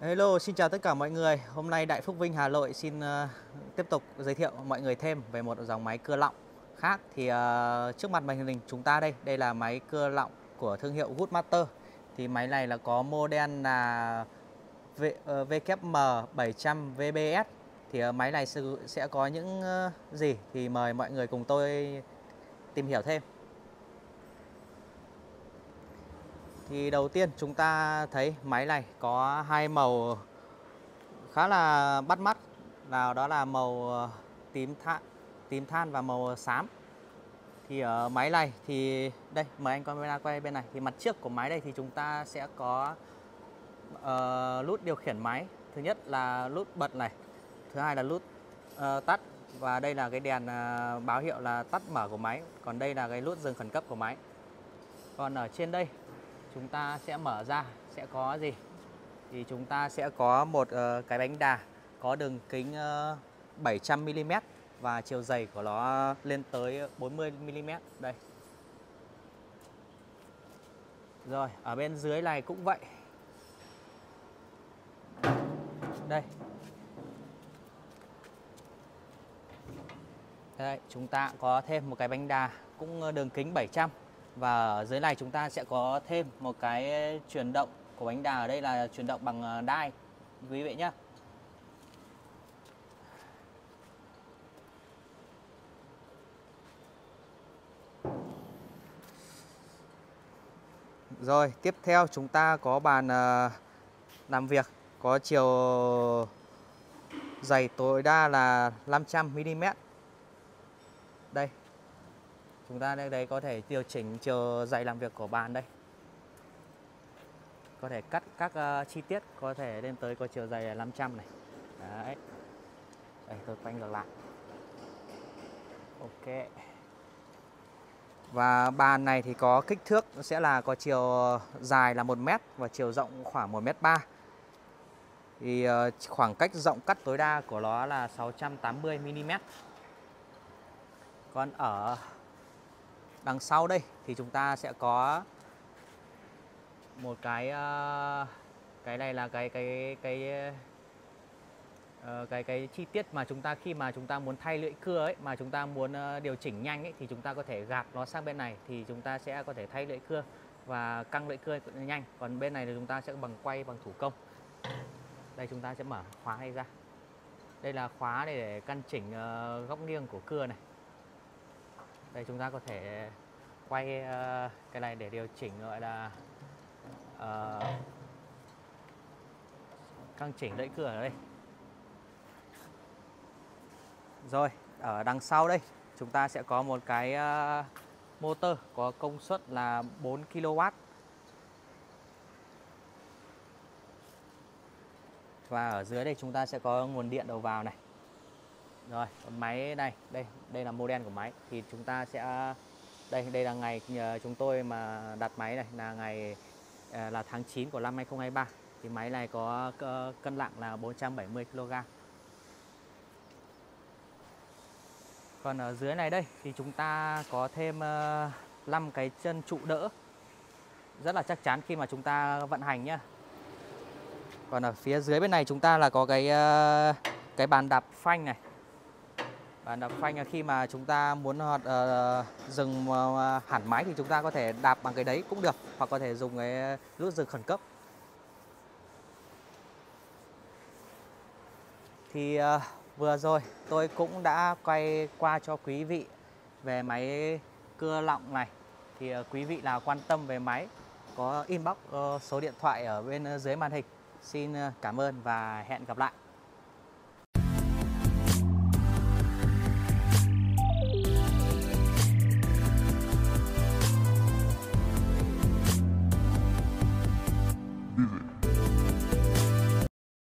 Hello, xin chào tất cả mọi người. Hôm nay Đại Phúc Vinh Hà Nội xin uh, tiếp tục giới thiệu mọi người thêm về một dòng máy cưa lọng khác. Thì uh, trước mặt màn hình chúng ta đây, đây là máy cưa lọng của thương hiệu Woodmaster. Thì máy này là có model là v, uh, WM 700 VBS. Thì uh, máy này sẽ có những uh, gì thì mời mọi người cùng tôi tìm hiểu thêm. Thì đầu tiên chúng ta thấy máy này có hai màu khá là bắt mắt nào đó là màu ờ, tím than, tím than và màu xám. Thì ở máy này thì đây mời anh camera quay bên này thì mặt trước của máy đây thì chúng ta sẽ có ờ, uh, nút điều khiển máy. Thứ nhất là nút bật này, thứ hai là nút uh, ờ, tắt và đây là cái đèn uh, báo hiệu là tắt mở của máy. Còn đây là cái nút dừng khẩn cấp của máy. Còn ở trên đây chúng ta sẽ mở ra sẽ có gì? Thì chúng ta sẽ có một uh, cái bánh đà có đường kính uh, 700 mm và chiều dày của nó lên tới 40 mm đây. Rồi ở bên dưới này cũng vậy. Đây. Đây chúng ta có thêm một cái bánh đà cũng ờ, đường kính 700 và ở dưới này chúng ta sẽ có thêm một cái chuyển động của bánh đà ở đây là chuyển động bằng à, đai quý vị nhé. Rồi, tiếp theo chúng ta có bàn à, làm việc có chiều dày tối đa là 500 mm. Đây, chúng ta đây đây có thể điều chỉnh chiều dày làm việc của bàn đây. Có thể cắt các uh, chi tiết có thể lên tới có chiều dày 500 này. Đấy. Đây tôi quay ngược lại. Ok. Và bàn này thì có kích thước sẽ là có chiều dài là 1 mét và chiều rộng khoảng 1 mét 3 thì uh, khoảng cách rộng cắt tối đa của nó là 680 mm còn ở đằng sau đây thì chúng ta sẽ có một cái uh, cái này là cái cái cái uh, cái cái chi tiết mà chúng ta khi mà chúng ta muốn thay lưỡi cưa ấy mà chúng ta muốn uh, điều chỉnh nhanh ấy thì chúng ta có thể gạt nó sang bên này thì chúng ta sẽ có thể thay lưỡi cưa và căng lưỡi cưa nhanh. Còn bên này thì chúng ta sẽ bằng quay bằng thủ công. Đây chúng ta sẽ mở khóa này ra. Đây là khóa để, để căn chỉnh uh, góc nghiêng của cưa này đây chúng ta có thể quay uh, cái này để điều chỉnh gọi là uh, căng chỉnh lưỡi cửa ở đây. Rồi ở đằng sau đây chúng ta sẽ có một cái uh, motor có công suất là 4 kW và ở dưới đây chúng ta sẽ có nguồn điện đầu vào này rồi máy này đây đây là model của máy. Thì chúng ta sẽ, đây đây là ngày ờ, chúng tôi mà đặt máy này là ngày ờ, là tháng 9 của năm 2023 thì máy này có ờ, cân nặng là 470 kg còn ở dưới này đây, thì chúng ta có thêm 5 cái chân trụ đỡ. Rất là chắc chắn khi mà chúng ta vận hành nhá. Còn ở phía dưới bên này chúng ta là có cái cái bàn đạp phanh này và đạp phanh à, khi mà chúng ta muốn uh, dừng uh, hẳn máy thì chúng ta có thể đạp bằng cái đấy cũng được hoặc có thể dùng cái nút dừng khẩn cấp. Thì uh, vừa rồi tôi cũng đã quay qua cho quý vị về máy cưa lọng này. Thì uh, quý vị nào quan tâm về máy có inbox uh, số điện thoại ở bên dưới màn hình. Xin cảm ơn và hẹn gặp lại.